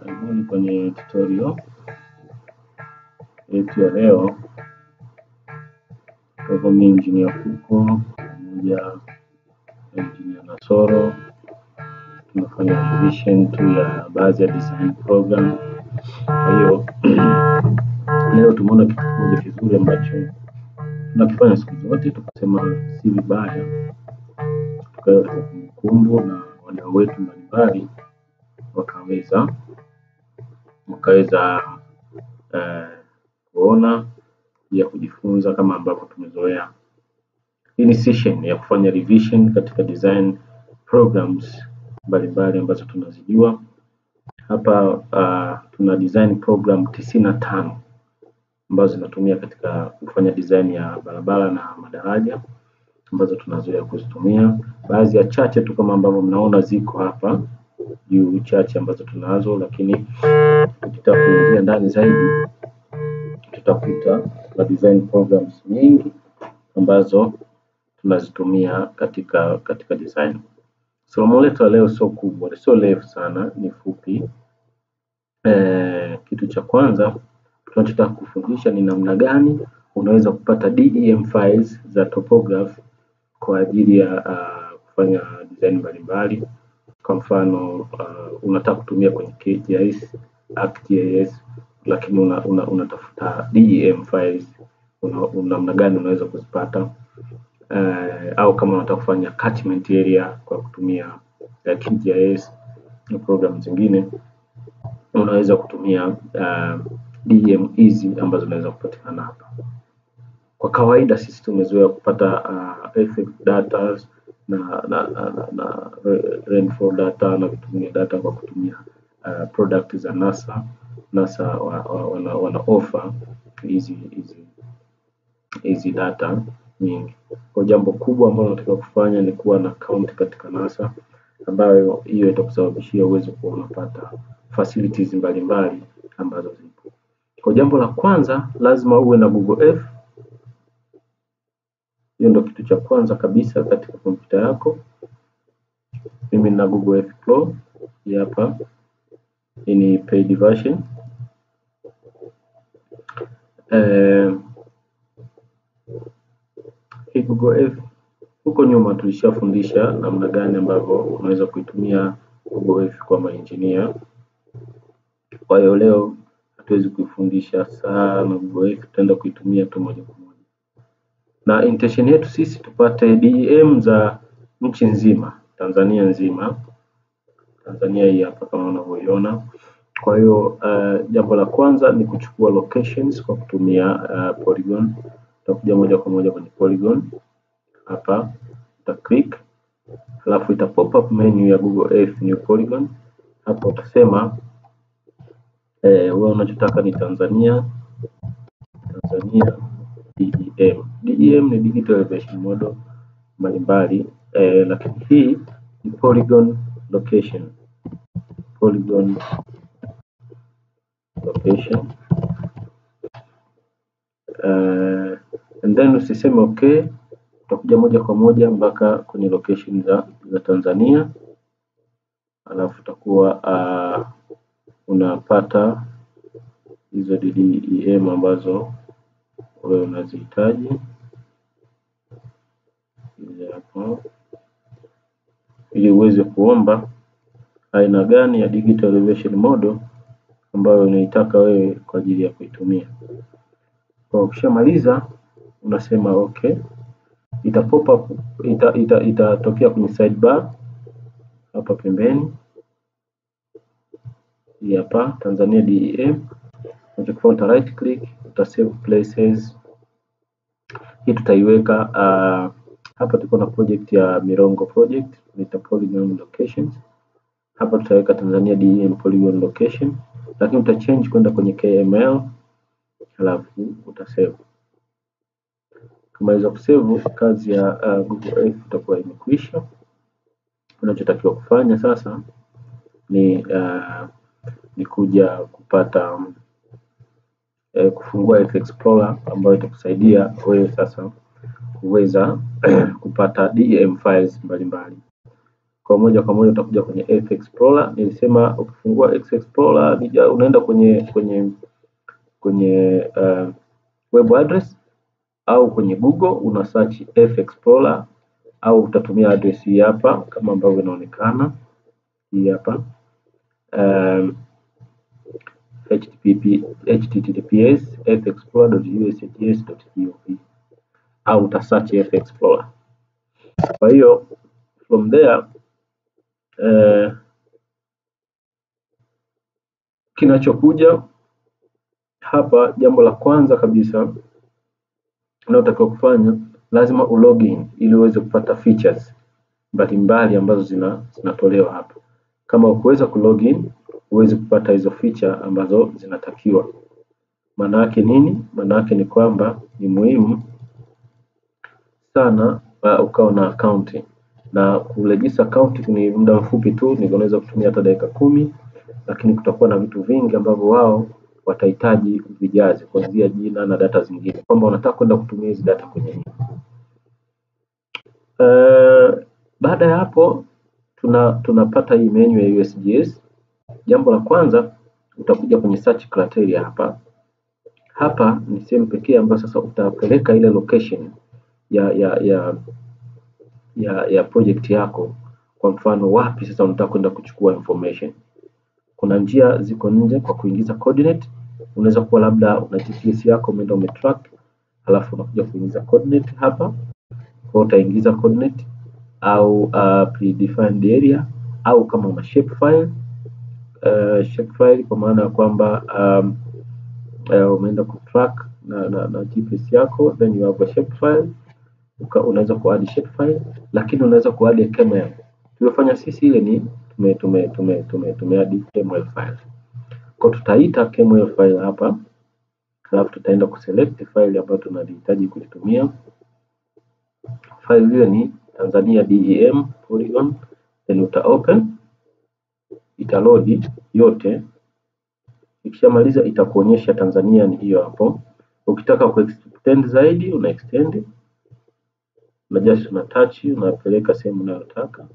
Karibuni kwenye tutorial yetu ya leo. Kwa hivyo mimi Engineer Kuko pamoja na Engineer Nasoro tunafanya revision tu ya baadhi ya design program. Kwa hiyo leo tumeona kitu kimoja kizuri ambacho tunakifanya siku zote, tukasema si vibaya tukaweka kumbukumbu na wadau wetu mbalimbali wakaweza wakaweza eh, kuona ya kujifunza kama ambavyo tumezoea. Hii ni session ya kufanya revision katika design programs mbalimbali ambazo tunazijua hapa. Uh, tuna design program tisini na tano ambazo zinatumia katika kufanya design ya barabara na madaraja ambazo tunazoea kuzitumia. Baadhi ya chache tu kama ambavyo mnaona ziko hapa juu, chache ambazo tunazo, lakini ukitaka kuingia ndani zaidi tutakuta na design programs nyingi ambazo tunazitumia katika katika design. Somo letu leo sio kubwa, sio refu sana, ni fupi. E, kitu cha kwanza tunachotaka kufundisha ni namna gani unaweza kupata DEM files za topograph kwa ajili ya uh, kufanya design mbalimbali. Kwa mfano uh, unataka kutumia kwenye QGIS, ArcGIS lakini una, una, unatafuta DEM files namna gani unaweza kuzipata uh, au kama unataka kufanya catchment area kwa kutumia uh, QGIS na program zingine unaweza kutumia uh, DEM hizi ambazo unaweza kupatikana hapa. Kwa kawaida sisi tumezoea kupata uh, data na, na, na, na, rainfall data na kutumia data kwa kutumia uh, product za NASA. NASA wa, wa, wana, wana offer hizi hizi hizi data nyingi. Kwa jambo kubwa ambalo unatakiwa kufanya ni kuwa na account katika NASA ambayo hiyo itakusababishia uweze kuwa unapata facilities mbalimbali ambazo zipo. Kwa jambo la kwanza lazima uwe na Google Earth. Hiyo ndio kitu cha kwanza kabisa katika kompyuta yako. Mimi nina Google Explore hii hapa, hii ni paid version. Eh, hii Google Earth huko nyuma tulishafundisha namna gani ambavyo unaweza kuitumia Google Earth kwa maengineer. Kwa hiyo leo hatuwezi kuifundisha sana Google tutaenda kuitumia tu moja kwa moja, na intention yetu sisi tupate DEM za nchi nzima, Tanzania nzima, Tanzania hii hapa kama unavyoiona. Kwa hiyo uh, jambo la kwanza ni kuchukua locations kwa kutumia uh, polygon. Utakuja moja kwa moja kwenye polygon hapa, uta click alafu ita pop up menu ya Google Earth new polygon. Hapo utasema eh, wewe unachotaka ni Tanzania Tanzania DEM. DEM ni digital elevation model mbalimbali eh, lakini hii ni polygon location. Polygon location. Uh, and then usiseme okay, utakuja moja kwa moja mpaka kwenye location za, za Tanzania. Alafu utakuwa uh, unapata hizo DDEM ambazo wewe unazihitaji ili uweze kuomba aina gani ya digital elevation model ambayo unaitaka wewe kwa ajili ya kuitumia. Kwa ukishamaliza unasema okay, ita pop up ita, ita, itatokea kwenye sidebar hapa pembeni hapa Tanzania DEM. Unachokifanya uta right click, uta save places. Hii tutaiweka uh, hapa tuko na project ya Mirongo project ita polygon locations. Hapa tutaweka Tanzania DEM polygon location, lakini uta change kwenda kwenye KML halafu uta save. Kumaliza kusave, kazi ya uh, Google Earth itakuwa imekwisha. Unachotakiwa kufanya sasa ni uh, ni kuja kupata um, eh, kufungua Earth Explorer ambayo itakusaidia wewe sasa kuweza kupata DEM files mbalimbali. kwa moja kwa moja utakuja kwenye Earth Explorer. Nilisema ukifungua Earth Explorer unaenda kwenye kwenye kwenye uh, web address au kwenye Google una search Earth Explorer au utatumia address hii hapa kama ambavyo inaonekana hii hapa um, https earthexplorer.usgs.gov au uta search fexplorer. Kwa hiyo from there eh, kinachokuja hapa, jambo la kwanza kabisa unaotakiwa kufanya lazima ulogin ili uweze kupata features mbalimbali ambazo zina zinatolewa hapa. Kama ukuweza kulogin huwezi kupata hizo feature ambazo zinatakiwa. Maana yake nini? Maana yake ni kwamba ni muhimu sana uh, ukawa na akaunti na kurejista akaunti ni muda mfupi tu, unaweza kutumia hata dakika kumi, lakini kutakuwa na vitu vingi ambavyo wao watahitaji vijazi kuanzia jina na data zingine, kwamba wanataka kwenda kutumia hizi data kwenye nini. Uh, baada ya hapo tuna tunapata hii menu ya USGS. Jambo la kwanza utakuja kwenye search criteria hapa. Hapa ni sehemu pekee ambayo sasa utapeleka ile location ya ya ya ya, ya project yako. Kwa mfano wapi sasa unataka kwenda kuchukua information. Kuna njia ziko nje kwa kuingiza coordinate. Unaweza kuwa labda una GPS yako umeenda umetrack, alafu unakuja kuingiza coordinate hapa, kwa utaingiza coordinate au uh, predefined area au kama una shape file uh, shape file kwa maana ya kwamba um, uh, umeenda kutrack na, na, na GPS yako then you have a shapefile unaweza kuadd shapefile lakini unaweza kuadd KML. Tuliofanya sisi ile ni tume tume tume tume tumeadi KML file. Kwa tutaita KML file hapa, alafu tutaenda kuselect file ambayo tunahitaji kulitumia. File hiyo ni Tanzania DEM polygon, then uta open, italodi yote. Ikishamaliza itakuonyesha Tanzania ni hiyo hapo. Ukitaka kuextend zaidi una extend na just una touch unapeleka sehemu unayotaka,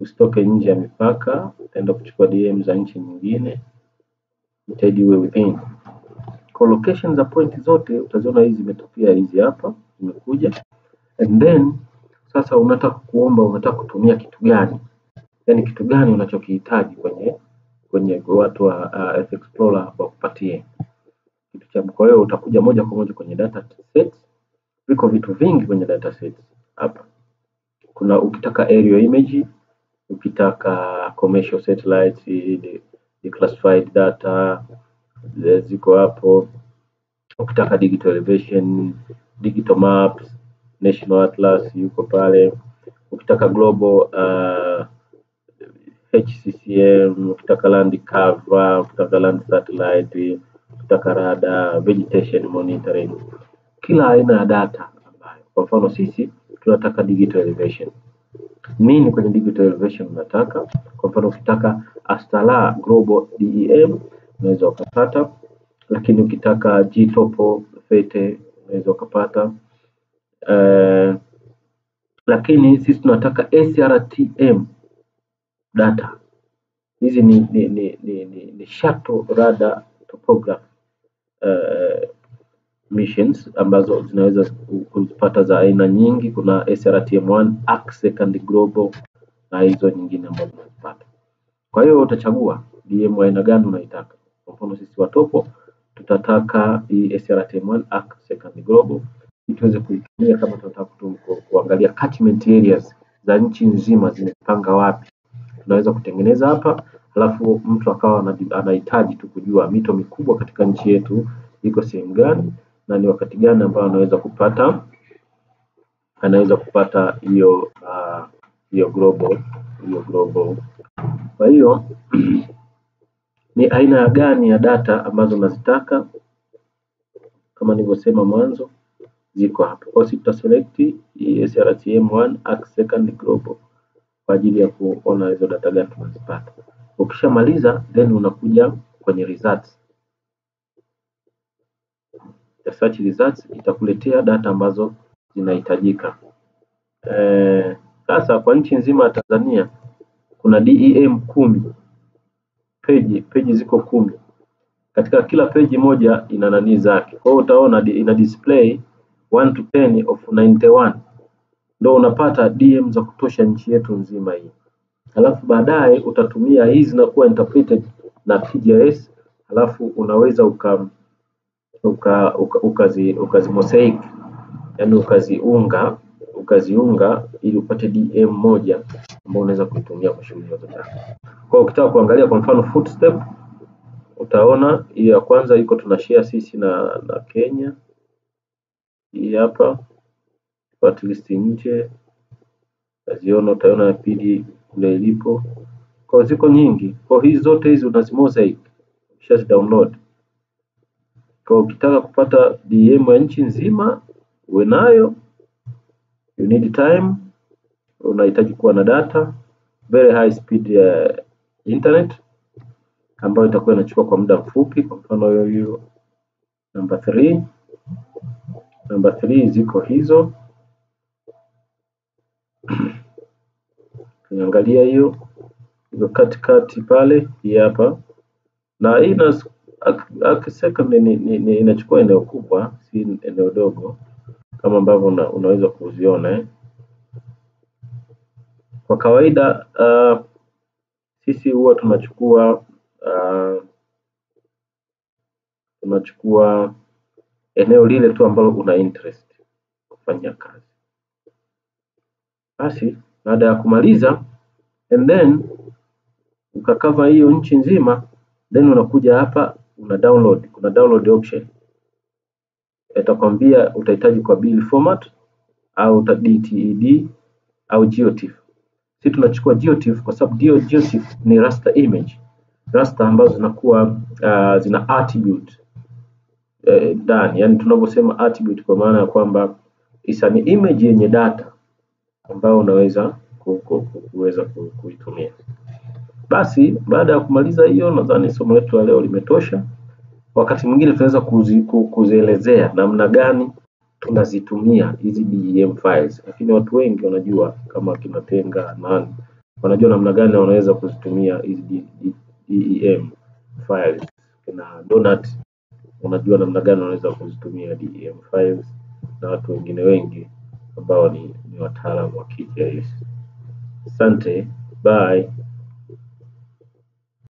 usitoke nje ya mipaka. Utaenda kuchukua DM za nchi nyingine, itaidi uwe within. Kwa location za point zote utaziona hizi zimetokea hizi hapa zimekuja, and then sasa unataka kuomba, unataka kutumia kitu gani, yani kitu gani unachokihitaji kwenye kwenye watu wa uh, Earth Explorer wakupatie kitu cha. Kwa hiyo utakuja moja kwa moja kwenye data set. Viko vitu vingi kwenye data set hapa. Kuna ukitaka aerial image, ukitaka commercial satellites, declassified data ziko hapo. Ukitaka digital elevation, digital maps, national atlas yuko pale. Ukitaka global uh, HCCM, ukitaka land cover, ukitaka land satellite, ukitaka radar, vegetation monitoring, kila aina ya data ambayo, kwa mfano sisi tunataka digital elevation. Nini kwenye digital elevation unataka? Kwa mfano ukitaka Astala Global DEM unaweza ukapata, lakini ukitaka GTOPO FETE unaweza ukapata. Uh, lakini sisi tunataka SRTM data hizi ni ni ni ni, ni, ni shuttle radar topograph uh, missions ambazo zinaweza ku- kuzipata za aina nyingi. Kuna SRTM1, ARC, and Global na hizo nyingine ambazo unazipata. Kwa hiyo utachagua DM aina gani unaitaka. Kwa mfano sisi watopo tutataka hii SRTM1 ARC and Global ili tuweze kuitumia kama tunataka kuangalia catchment areas za nchi nzima zimepanga wapi tunaweza kutengeneza hapa, alafu mtu akawa anahitaji tu kujua mito mikubwa katika nchi yetu iko sehemu gani na ni wakati gani ambao anaweza kupata anaweza kupata hiyo hiyo uh, global hiyo global. Kwa hiyo ni aina ya gani ya data ambazo nazitaka, kama nilivyosema mwanzo ziko hapo Kwa hiyo sisi tutaselect hii SRTM1 ArcSec second Global kwa ajili ya kuona hizo data gani tunazipata. Ukishamaliza then unakuja kwenye results. The search results itakuletea data ambazo zinahitajika. Eh, sasa kwa nchi nzima ya Tanzania kuna DEM kumi peji peji ziko kumi katika kila peji moja ina nani zake. Kwa hiyo utaona ina display 1 to 10 of 91 ndio unapata DM za kutosha nchi yetu nzima hii. alafu baadaye utatumia hii zinakuwa interpreted na TJS, halafu unaweza uka uka, uka, ukazi ukazi mosaic yani ukaziunga ukaziunga ili upate DM moja ambayo unaweza kuitumia kwa shughuli zote zako Kwa ukitaka kuangalia kwa mfano footstep utaona hiyo ya kwanza iko tuna share sisi na na Kenya. Hii hapa iko listi nje, aziona utaona ya pili kule ilipo. Kwa ziko nyingi. Kwa hizi zote hizi unazimosaic. Ukishazi download. Kwa ukitaka kupata DM ya nchi nzima uwe nayo, you need time, unahitaji kuwa na data, very high speed ya internet. Ambayo itakuwa inachukua kwa muda mfupi. Kwa mfano hiyo hiyo. Number 3 number 3 ziko hizo, ukiangalia hiyo iko katikati pale, hii hapa na hii na second ni, ni, ni, inachukua eneo kubwa, si eneo dogo kama ambavyo una, unaweza kuziona eh. Kwa kawaida uh, sisi huwa tunachukua uh, tunachukua eneo lile tu ambalo una interest kufanya kazi. Basi baada ya kumaliza and then ukakava hiyo nchi nzima, then unakuja hapa una download, kuna download option. Itakwambia utahitaji kwa bill format au ta DTED au GeoTIFF. Sisi tunachukua GeoTIFF kwa sababu dio GeoTIFF ni raster image, raster ambazo zinakuwa uh, zina attribute eh, uh, yani tunavyosema attribute kwa maana ya kwamba isa ni image yenye data ambayo unaweza ku, ku, ku, kuweza kuitumia. Basi baada ya kumaliza hiyo, nadhani somo letu la leo limetosha. Wakati mwingine tunaweza kuzi, kuzielezea namna gani tunazitumia hizi DEM files, lakini watu wengi wanajua kama kinatenga nani wanajua namna gani wanaweza kuzitumia hizi DEM files. Kina Donat wanajua namna gani wanaweza kuzitumia DEM files na watu wengine wengi ambao ni, ni wataalamu wa KPIs. Asante, bye.